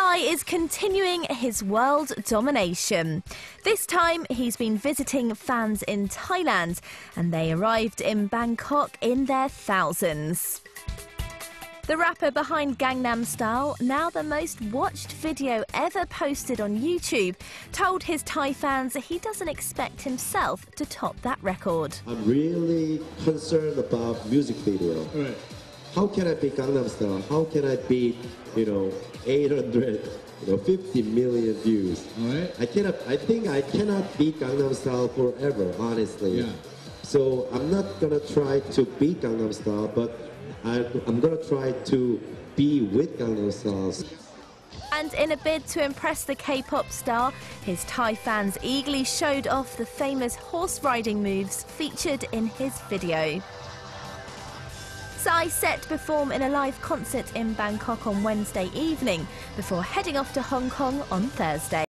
Psy is continuing his world domination. This time he's been visiting fans in Thailand and they arrived in Bangkok in their thousands. The rapper behind Gangnam Style, now the most watched video ever posted on YouTube, told his Thai fans he doesn't expect himself to top that record. I'm really concerned about music video. Right. How can I beat Gangnam Style? How can I beat, you know, 800, you know, 50 million views? All right. I cannot. I think I cannot beat Gangnam Style forever, honestly. Yeah. So I'm not gonna try to beat Gangnam Style, but I, I'm gonna try to be with Gangnam Style. And in a bid to impress the K-pop star, his Thai fans eagerly showed off the famous horse riding moves featured in his video. Psy set to perform in a live concert in Bangkok on Wednesday evening before heading off to Hong Kong on Thursday.